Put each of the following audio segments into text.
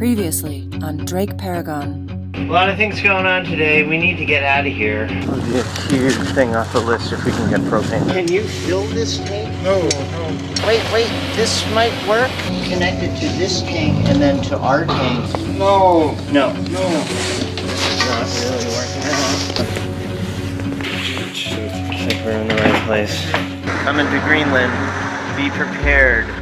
Previously on Drake Paragon. A lot of things going on today. We need to get out of here. It'll be a huge thing off the list if we can get propane. Can you fill this tank? No, no. Wait, wait. This might work. Connect it to this tank and then to our tank. No, No, no. This is not really working out. I think we're in the right place. Coming to Greenland. Be prepared.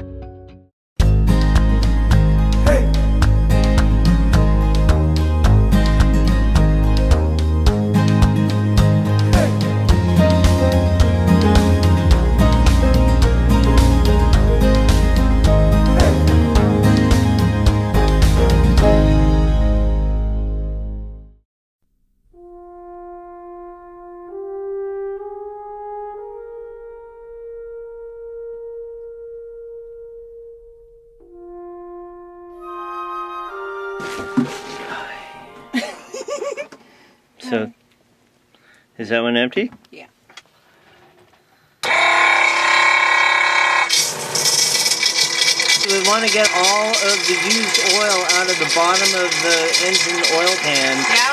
Is that one empty? Yeah. We want to get all of the used oil out of the bottom of the engine oil pan, Yeah?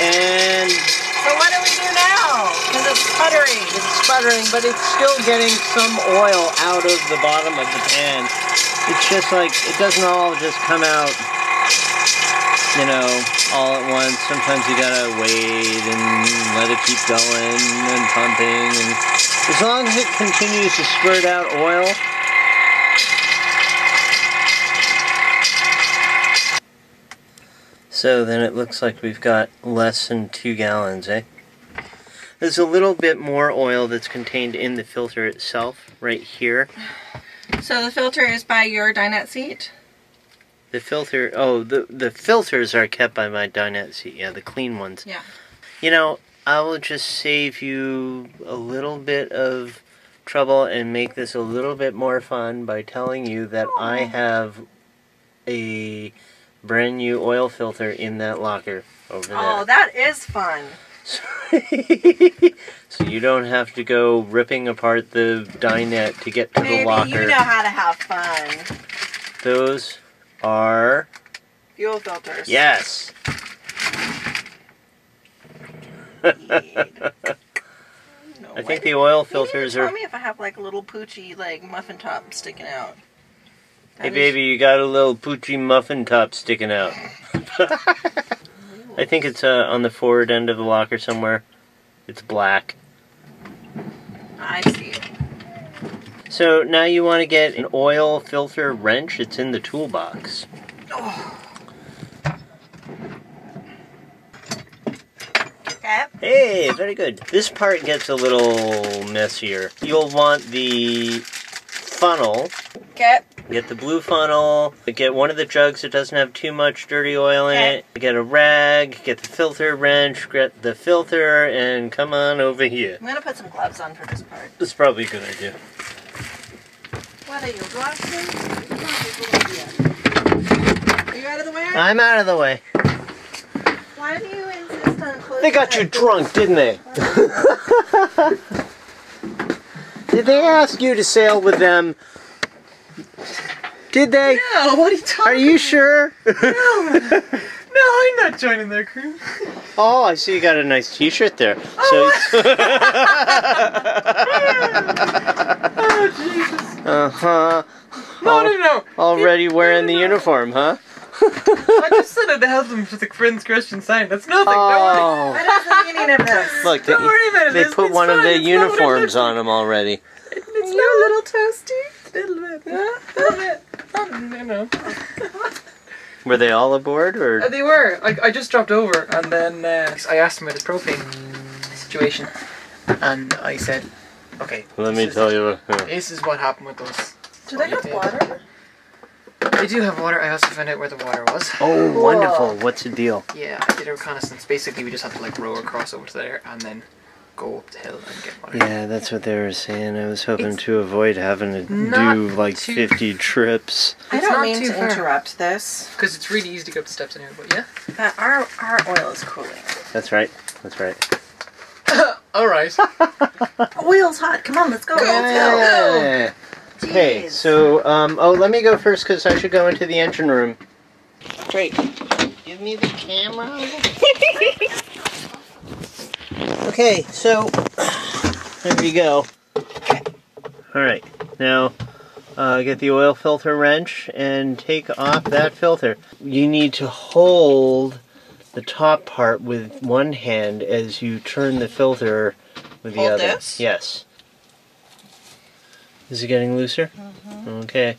and So what do we do now? Because it's sputtering. it's sputtering, but it's still getting some oil out of the bottom of the pan. It's just like, it doesn't all just come out, you know, all at once. Sometimes you gotta wait and let it keep going and pumping, and as long as it continues to spurt out oil, So then it looks like we've got less than two gallons, eh? There's a little bit more oil that's contained in the filter itself, right here. So the filter is by your dinette seat? The filter, oh, the, the filters are kept by my dinette seat, yeah, the clean ones. Yeah. You know, I will just save you a little bit of trouble and make this a little bit more fun by telling you that I have a brand new oil filter in that locker over there. Oh, that is fun. so you don't have to go ripping apart the dinette to get to the Maybe locker. you know how to have fun. Those are Fuel filters. yes. No, I think the oil filters tell me if I have like a little poochy like muffin top sticking out. Hey That is- baby, you got a little poochy muffin top sticking out. I think it's uh, on the forward end of the locker somewhere. It's black. I see. So now you want to get an oil filter wrench. It's in the toolbox. Okay. Hey, very good. This part gets a little messier. You'll want the funnel. Okay. Get the blue funnel. Get one of the jugs that doesn't have too much dirty oil in Okay. it. Get a rag. Get the filter wrench. Get the filter, and come on over here. I'm gonna put some gloves on for this part. That's probably a good idea. What are you, glasses? Are you out of the way? I'm out of the way. Why do you insist on closing They got you drunk, didn't they? Did they ask you to sail with them? Did they? No, what are you talking Are you sure? No, I'm not joining their crew. Oh, I see you got a nice T-shirt there. Oh, So, Oh, Jesus. uh huh. No, no, no. Already wearing the uniform, huh? I just said I'd help them for the Prince Christian Sound. That's nothing. Don't worry. Oh, What is the meaning of this? look, Don't worry about it. they, they put it's one of fine. the It's not what I uniforms on them already. It's no little toasty. Little bit. Yeah, little bit. Um, you know. Were they all aboard, Uh, or they were. I, I just dropped over, and then uh, I asked them about the propane situation, and I said, "Okay, let me is- tell you. uh, This is what happened with us. Do they have water? They do have water. I also found out where the water was. Oh, wonderful! What's the deal? Yeah, I did a reconnaissance. Basically, we just had to like row across over to there and then go up the hill and get water. Yeah, that's what they were saying. I was hoping It's to avoid having to do like 50 trips. I don't not mean to far. interrupt this, Because it's really easy to go up the steps anyway, but yeah. but our our oil is cooling. That's right. That's right. Alright. Oil's hot. Come on, let's go. Let's Yeah. go. Hey, Jeez. so um, oh, let me go first because I should go into the engine room. Great. Give me the camera. okay, so there you go. All right, now uh, get the oil filter wrench and take off that filter. You need to hold the top part with one hand as you turn the filter with the Hold other. this? Yes. Is it getting looser? Mm -hmm. Okay.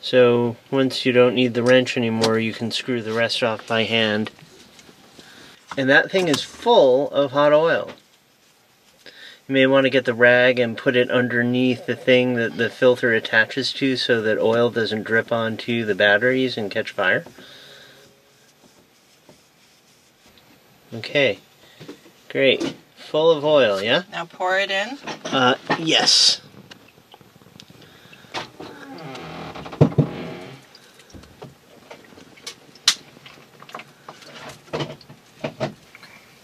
So once you don't need the wrench anymore, you can screw the rest off by hand. And that thing is full of hot oil. You may want to get the rag and put it underneath the thing that the filter attaches to so that oil doesn't drip onto the batteries and catch fire. Okay. Great. Full of oil, yeah? Now pour it in. Uh, yes.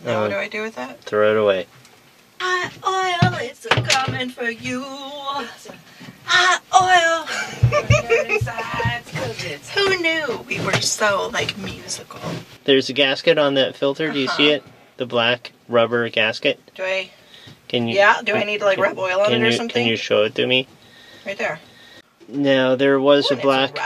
Now what do I do with that? throw it away. Hot oil is coming for you. Hot oil. Who knew we were so like musical? There's a gasket on that filter. Do you see Uh-huh. it? The black rubber gasket. Do I? Can you? Yeah. Do I need to like can- rub oil on it or you, something? Can you show it to me? Right there. Now there was Ooh, a black.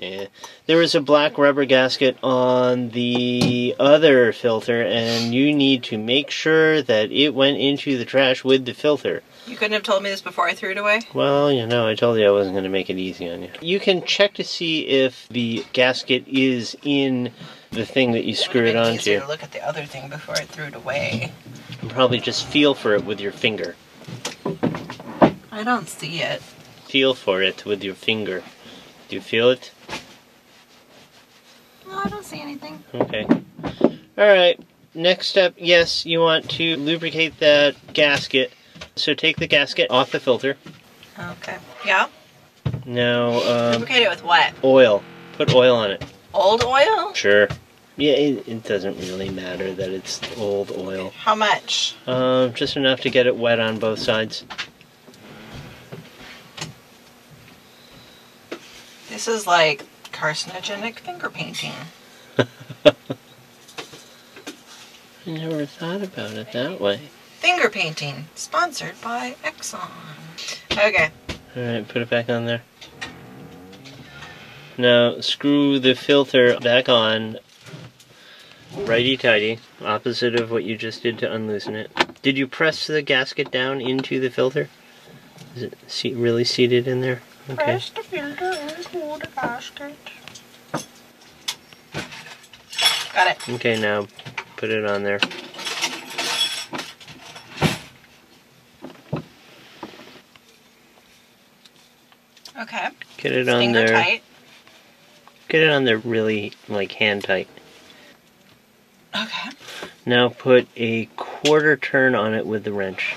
Yeah. There was a black rubber gasket on the other filter, and you need to make sure that it went into the trash with the filter. You couldn't have told me this before I threw it away. Well, you know, I told you I wasn't going to make it easy on you. You can check to see if the gasket is in the thing that you screw it onto. to look at the other thing before I threw it away. And probably just feel for it with your finger. I don't see it. Feel for it with your finger. Do you feel it? I don't see anything. Okay. Alright, next step yes, you want to lubricate that gasket. So take the gasket off the filter. Okay. Yeah. Now, um, Lubricate it with what? oil. Put oil on it. Old oil? Sure. Yeah, it, it doesn't really matter that it's old oil. How much? Um, just enough to get it wet on both sides. This is like carcinogenic finger painting. I never thought about it that way. Finger painting, sponsored by Exxon. Okay. Alright, put it back on there. Now, screw the filter back on. Righty tighty, opposite of what you just did to unloosen it. Did you press the gasket down into the filter? Is it really seated in there? Okay. the filter into the basket. Got it. Okay, now put it on there. Okay. Get it on Finger there. tight. Get it on there really like hand tight. Okay. Now put a quarter turn on it with the wrench.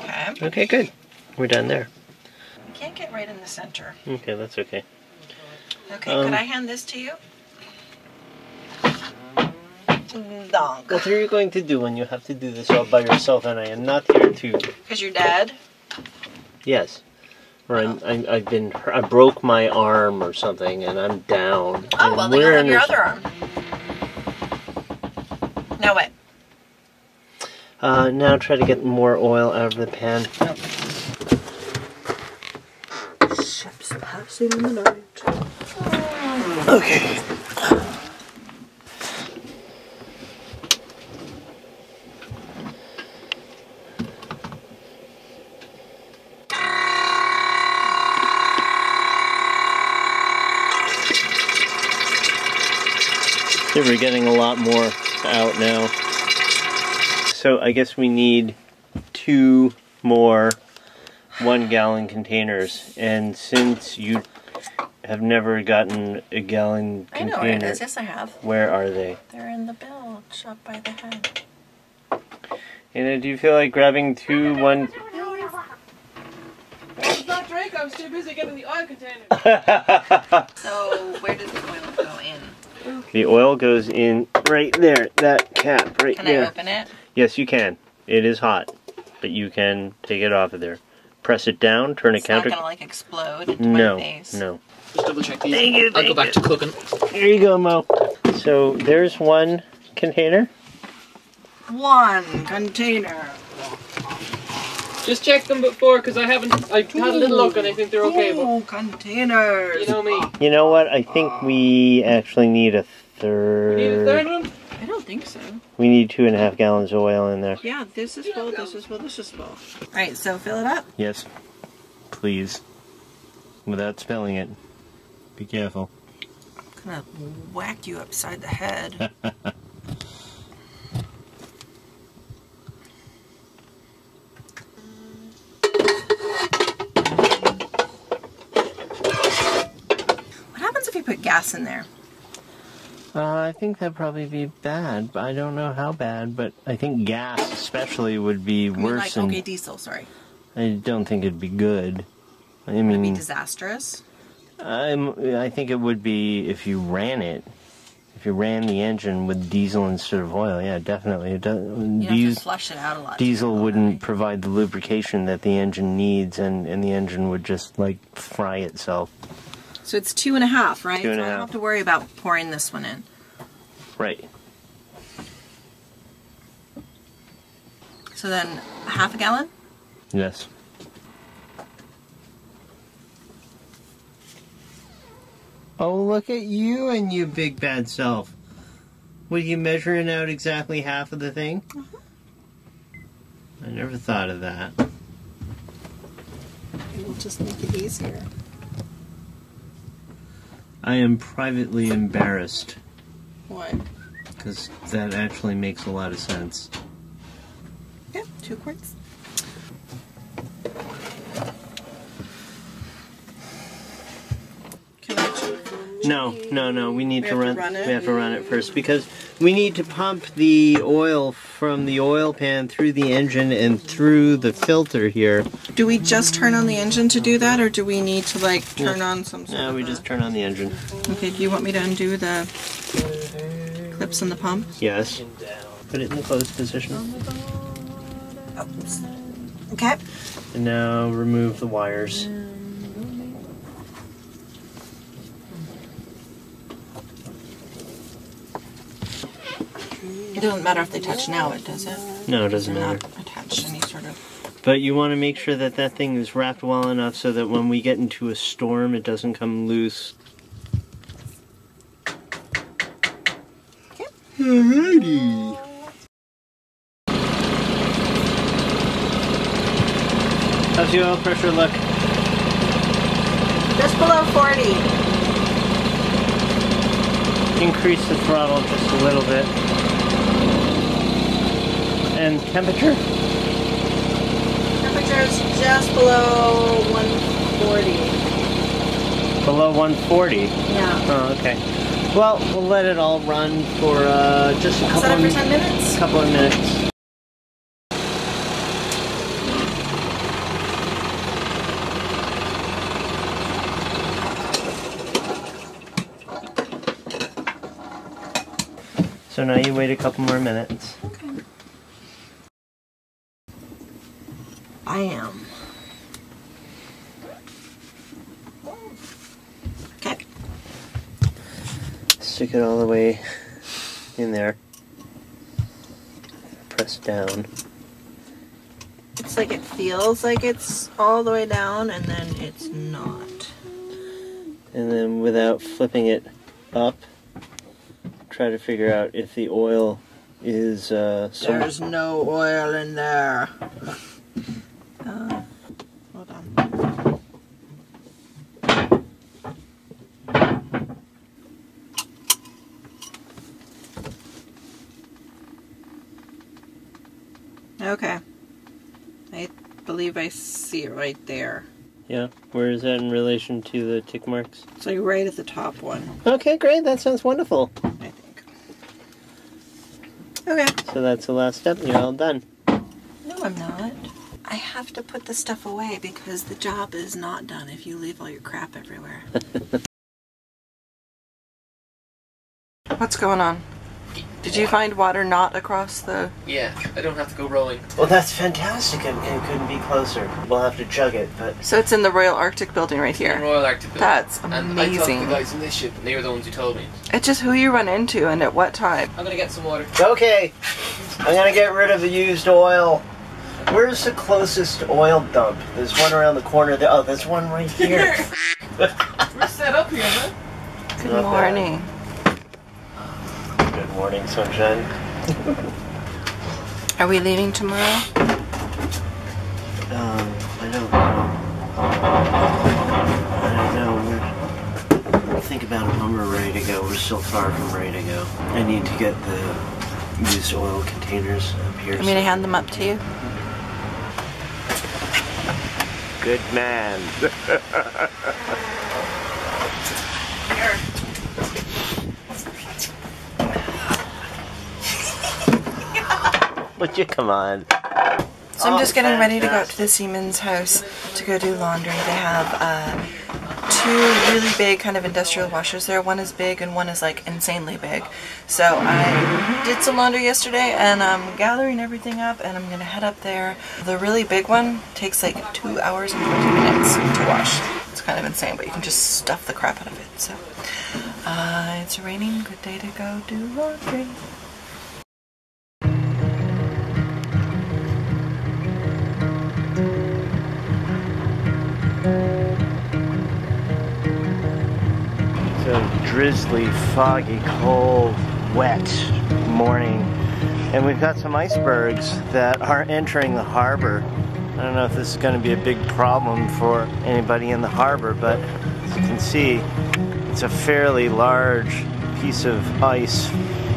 Okay. Okay, good. We're done there. I can't get right in the center. Okay, that's okay. Okay, Um, could I hand this to you? Donk. What are you going to do when you have to do this all by yourself and I am not here to... Because you're dead? Yes. Or I'm, I'm, I've been... I broke my arm or something and I'm down. Oh, and well, then we're you'll have your other arm. Now what? Uh, now try to get more oil out of the pan. Ships passing in the night. Okay. We're getting a lot more out now. So I guess we need two more one gallon containers. And since you have never gotten a gallon I container, know where it is. Yes, I have. where are they? They're in the bilge up by the head. And do you feel like grabbing two one? It's not Drake. I was too busy getting the oil container. So, where does the oil go in? the oil goes in right there, that cap right Can there. I open it? Yes, you can. It is hot, but you can take it off of there. press it down, turn it It's not gonna like explode into No, my face. no. Just double check these. Thank you, I'll thank go back to cooking. Here you go, Mo. So there's one container. One container. Just check them before, because I haven't. I had a little look and I think they're okay, but Two containers. you know me. You know what? I think we actually need a third. We need a third one? I don't think so. We need two and a half gallons of oil in there. Yeah, this is full, this is full, this is full. Alright, so fill it up. Yes. Please. Without spilling it. Be careful. I'm gonna whack you upside the head. what happens if you put gas in there? Uh, I think that'd probably be bad. but I don't know how bad, but I think gas especially would be I mean, worse. like, and okay, diesel, sorry. I don't think it'd be good. I Would it be mean, disastrous? I'm, I think it would be if you ran it. If you ran the engine with diesel instead of oil, yeah, definitely. It does, You'd have dies- to flush it out a lot. diesel wouldn't provide the lubrication that the engine needs, and, and the engine would just like fry itself. So it's two and a half, right? Two and so a I don't have to worry about pouring this one in. Right. So then, half a gallon? Yes. Oh, look at you and you big bad self. Were you measuring out exactly half of the thing? Uh-huh. I never thought of that. It'll just make it easier. I am privately embarrassed What? because that actually makes a lot of sense. Yeah, two quarts. No, no, no. We need We to have to run. run it? We have to run it mm. first because we need to pump the oil from the oil pan through the engine and through the filter here. Do we just turn on the engine to do that, or do we need to like turn on some sort No, we just turn on the engine. Okay, do you want me to undo the clips on the pump? Yes. Put it in the closed position. Oh Oops. Okay. And now remove the wires. It doesn't matter if they touch now, it does it? No, it doesn't They're matter. not attached to any sort of. But you want to make sure that that thing is wrapped well enough so that when we get into a storm, it doesn't come loose. Alrighty. How's your oil pressure look? Just below 40. Increase the throttle just a little bit. And temperature? Temperature is just below 140. Below 140. Yeah. Oh, okay. Well, we'll let it all run for uh, just a couple Set up of, for 10 minutes? couple of minutes. So now you wait a couple more minutes. Okay. I am. Okay. Stick it all the way in there. Press down. It's like it feels like it's all the way down and then it's not. And then without flipping it up, try to figure out if the oil is uh, There's no oil in there. Uh, hold on. Okay. I believe I see it right there. Yeah, where is that in relation to the tick marks? It's like right at the top one, Okay, great. That sounds wonderful. I think. Okay. So that's the last step. You're all done. No, I'm not. I have to put the stuff away because the job is not done if you leave all your crap everywhere. What's going on? Did you find water not across the? Yeah, I don't have to go rowing. Well, that's fantastic. It, it couldn't be closer. We'll have to chug it, but So it's in the Royal Arctic building right In here. Royal Arctic. Building. That's amazing. And I talked to the guys in this ship, and they were the ones who told me. It's just who you run into and at what time. I'm gonna get some water. okay. I'm gonna get rid of the used oil. Where's the closest oil dump? There's one around the corner there. Oh, there's one right here. We're set up here, man. Good Not bad. Morning. Good morning, sunshine. Are we leaving tomorrow? Um, I don't know. I don't know. We're, think about it when we're ready to go. We're still far from ready to go. I need to get the used oil containers up here. I'm gonna hand them up to you. Good man. Would you come on? So I'm just Oh, getting ready to go up to the Seaman's house to go do laundry. They have uh, two really big kind of industrial washers there. One is big and one is like insanely big. So I did some laundry yesterday and I'm gathering everything up and I'm gonna head up there. The really big one takes like two hours and 20 minutes to wash. It's kind of insane, but you can just stuff the crap out of it. So uh, it's raining. Good day to go do laundry. So drizzly, foggy, cold, wet morning. And we've got some icebergs that are entering the harbor. I don't know if this is going to be a big problem for anybody in the harbor, but as you can see, it's a fairly large piece of ice.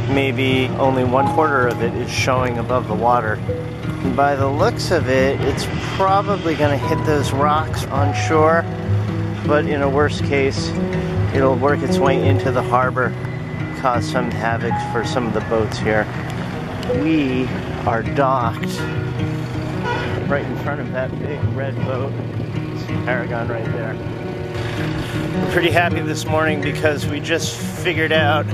Maybe only one quarter of it is showing above the water. And by the looks of it, it's probably going to hit those rocks on shore but in a worst case, it'll work its way into the harbor, cause some havoc for some of the boats here. We are docked right in front of that big red boat. See Paragon right there. We're pretty happy this morning because we just figured out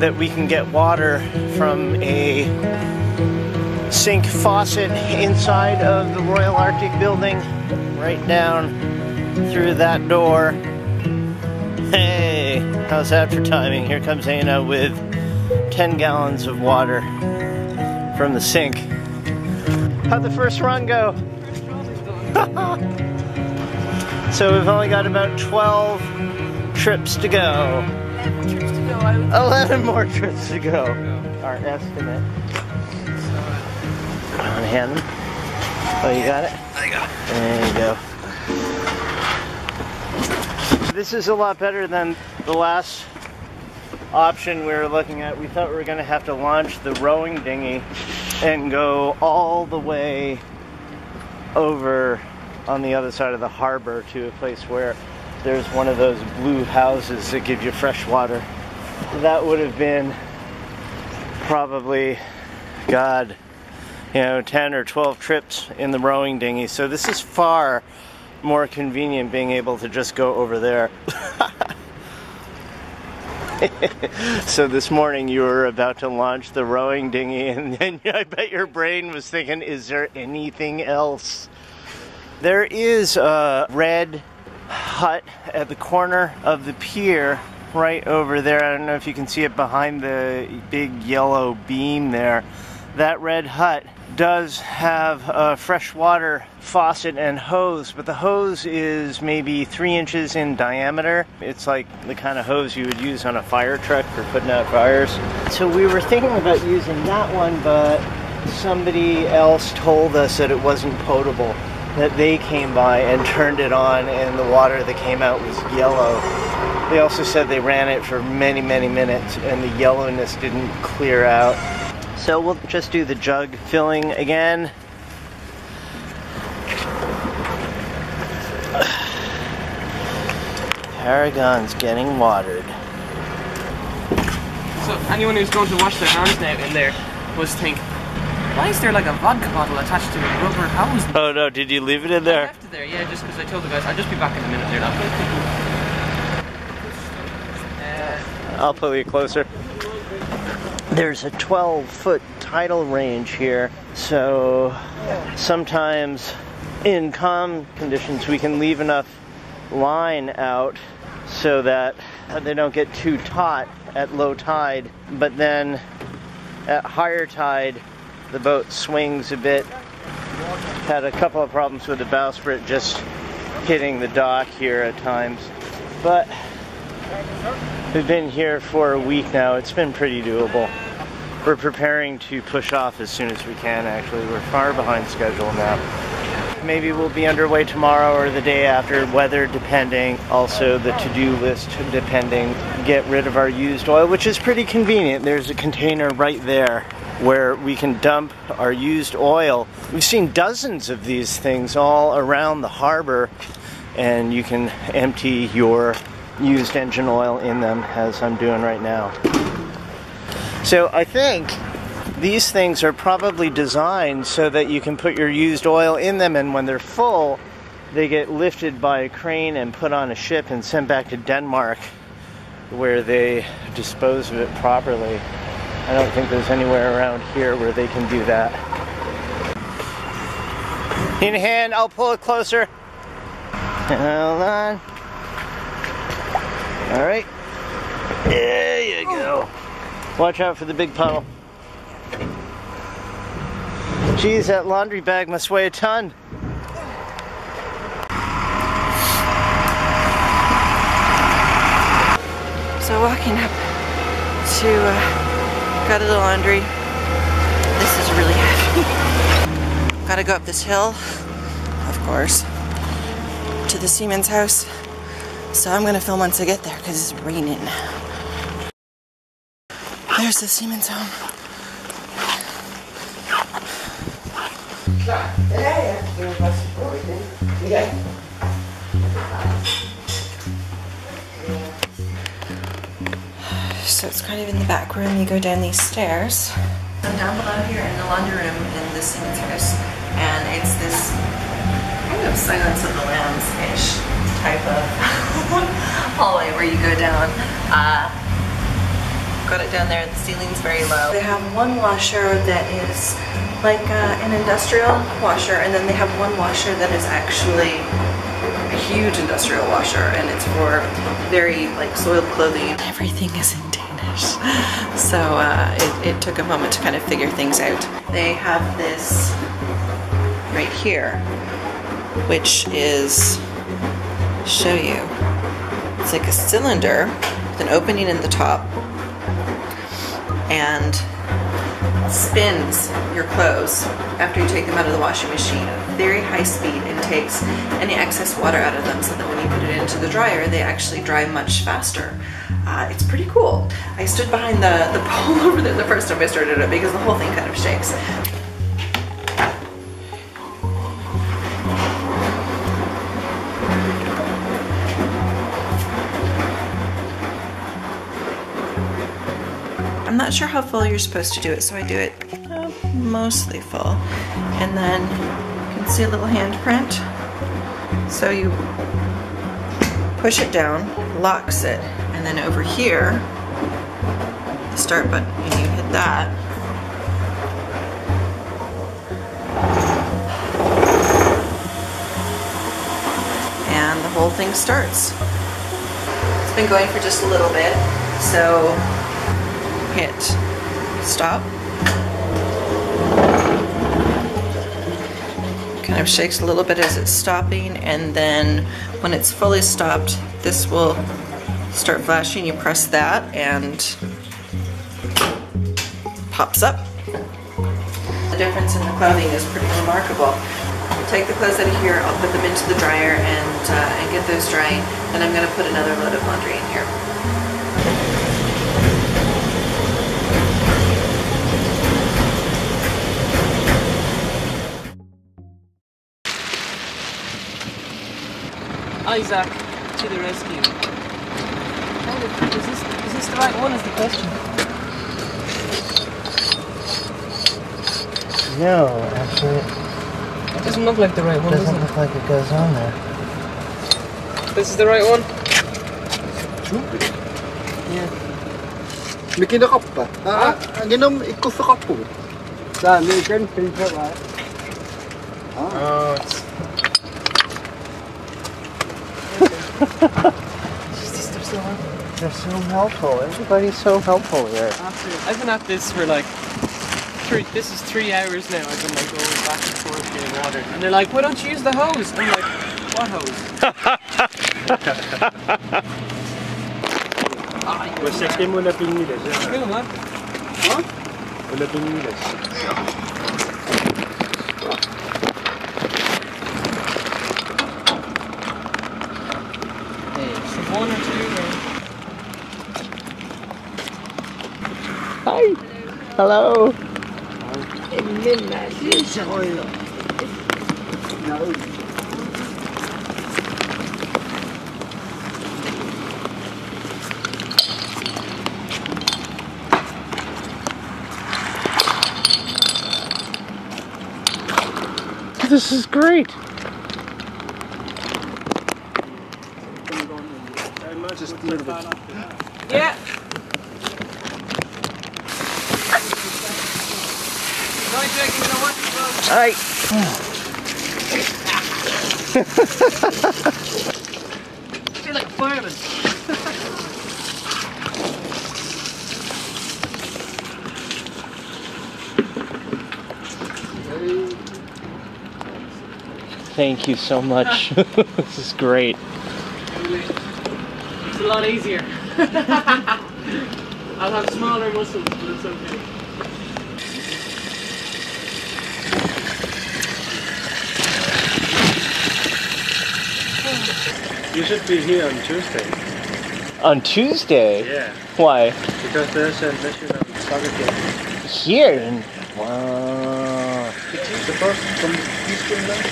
that we can get water from a sink faucet inside of the Royal Arctic building right down through that door. Hey, how's that for timing? Here comes Anna with 10 gallons of water from the sink. How'd the first run go? so we've only got about 12 trips to go. 11 more trips to go. Our estimate. On hand. Oh, you got it? I got it. There you go. This is a lot better than the last option we were looking at. We thought we were going to have to launch the rowing dinghy and go all the way over on the other side of the harbor to a place where there's one of those blue houses that give you fresh water. That would have been probably, God, you know, 10 or 12 trips in the rowing dinghy. So this is far more convenient being able to just go over there. so this morning you were about to launch the rowing dinghy and then I bet your brain was thinking, is there anything else? There is a red hut at the corner of the pier right over there. I don't know if you can see it behind the big yellow beam there. That red hut does have a freshwater faucet and hose, but the hose is maybe three inches in diameter. It's like the kind of hose you would use on a fire truck for putting out fires. So we were thinking about using that one, but somebody else told us that it wasn't potable. That they came by and turned it on, and the water that came out was yellow. They also said they ran it for many, many minutes, and the yellowness didn't clear out. So we'll just do the jug filling again. Paragon's getting watered. So anyone who's going to wash their hands now in there must think, why is there like a vodka bottle attached to a rubber hose? Oh no, did you leave it in I there? left it there, yeah, just because I told the guys I'll just be back in a minute. They're not I'll pull you closer. There's a 12 foot tidal range here, so sometimes in calm conditions we can leave enough line out so that they don't get too taut at low tide, but then at higher tide the boat swings a bit. Had a couple of problems with the bowsprit just hitting the dock here at times, but We've been here for a week now. It's been pretty doable. We're preparing to push off as soon as we can, actually. We're far behind schedule now. Maybe we'll be underway tomorrow or the day after, weather depending. Also, the to do list depending. Get rid of our used oil, which is pretty convenient. There's a container right there where we can dump our used oil. We've seen dozens of these things all around the harbor, and you can empty your used engine oil in them as I'm doing right now. So I think these things are probably designed so that you can put your used oil in them and when they're full they get lifted by a crane and put on a ship and sent back to Denmark where they dispose of it properly. I don't think there's anywhere around here where they can do that. In hand, I'll pull it closer. Hold on. All right. Go. Watch out for the big puddle. Geez, that laundry bag must weigh a ton. So walking up to uh, got the laundry. This is really heavy. Gotta go up this hill, of course, to the Seaman's house. So I'm gonna film once I get there because it's raining. There's the Seaman's home. So it's kind of in the back room. You go down these stairs. I'm down below here in the laundry room in the Seaman's house, and it's this kind of Silence of the Lambs-ish type of hallway where you go down. Uh, got it down there. The ceiling's very low. They have one washer that is like uh, an industrial washer, and then they have one washer that is actually a huge industrial washer, and it's for very like soiled clothing. Everything is in Danish, so uh, it, it took a moment to kind of figure things out. They have this right here, which is show you. It's like a cylinder with an opening in the top and spins your clothes after you take them out of the washing machine very high speed and takes any excess water out of them so that when you put it into the dryer they actually dry much faster. Uh, it's pretty cool. I stood behind the, the pole over there the first time I started it because the whole thing kind of shakes. Not sure how full you're supposed to do it, so I do it uh, mostly full. And then you can see a little handprint. So you push it down, locks it, and then over here, the start button, and you hit that. And the whole thing starts. It's been going for just a little bit, so hit stop. Kind of shakes a little bit as it's stopping and then when it's fully stopped this will start flashing. You press that and pops up. The difference in the clothing is pretty remarkable. I'll take the clothes out of here, I'll put them into the dryer and, uh, and get those drying. Then I'm going to put another load of laundry in here. Isaac to the rescue. Is this, is this the right one is the question? No, actually, It doesn't look like the right it one, does doesn't it? look like it goes on there. This is the right one? Yeah. May kinakap pa. Ah, ang ginom, ikaw sa kapo. Sa American, pinsa ba? Oh, it's... They're so helpful. Everybody's so helpful here. I've been at this for like three. This is three hours now. I've been like going back and forth getting water, and they're like, "Why don't you use the hose?" I'm like, "What hose?" Masakit mo na pinilas. Come on, man. Wala pinilas. One or two. man. Hello. This is great. Just a little bit. Yeah. No, Jake, you know what? All right. I feel like a fireman. Thank you so much. this is great. It's a lot easier. I'll have smaller muscles, but it's okay. You should be here on Tuesday. On Tuesday? Yeah. Why? Because there's a national soccer game. Here in Wow. The first from East Greenland,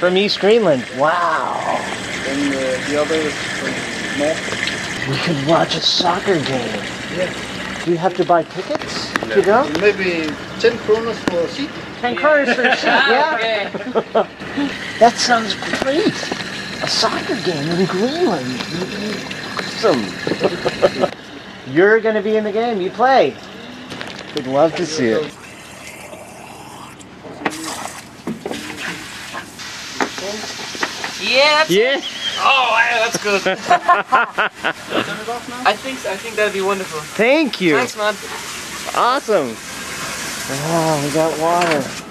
From East Greenland. Wow. and uh, the other is from North. We could watch a soccer game. Yeah. Do you have to buy tickets to go? Maybe 10 kronas for a seat. Ten cars for a seat, yeah. That sounds great. A soccer game in Greenland. Awesome. You're going to be in the game. You play. We'd love to see it. Yeah. Yeah. Oh, wow, that's good. I think so. I think that'd be wonderful. Thank you. Thanks, man. Awesome. Oh, we got water.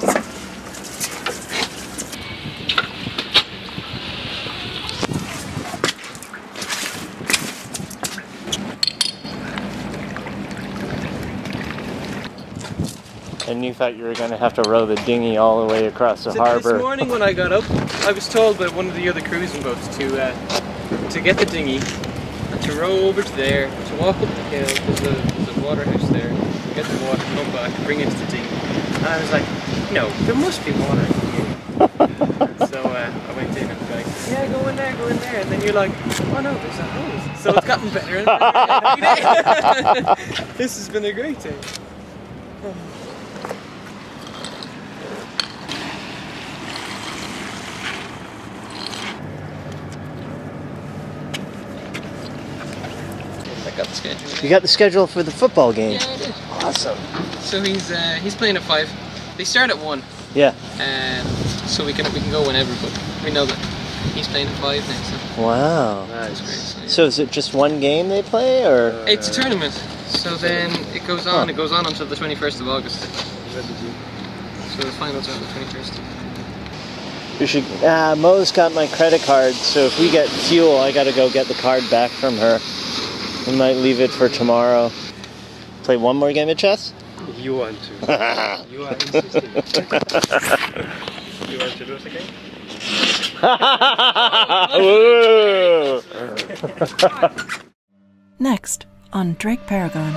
And you thought you were going to have to row the dinghy all the way across the So harbor. This morning when I got up, I was told by one of the other cruising boats to uh, to get the dinghy, to row over to there, to walk up the hill, there's a, there's a water house there, get the water, come back, bring it to the dinghy. And I was like, no, there must be water here. so uh, I went in and was like, yeah, go in there, go in there. And then you're like, oh no, there's a hose. So it's gotten better and better every day. this has been a great day. Got schedule. You got the schedule for the football game. Yeah, I did. Awesome. So he's uh, he's playing at five. They start at one, Yeah. um, so we can we can go whenever. But we know that he's playing at five now, so Wow. that's great. So, yeah. So is it just one game they play, or? it's a tournament. So then it goes on. It goes on until the twenty first of August. So the finals are on the twenty first. We should. Ah, Mo's got my credit card, so if we get fuel, I gotta go get the card back from her. We might leave it for tomorrow. Play one more game of chess. You want to. You are insisting. you want to lose again? Next on Drake Paragon.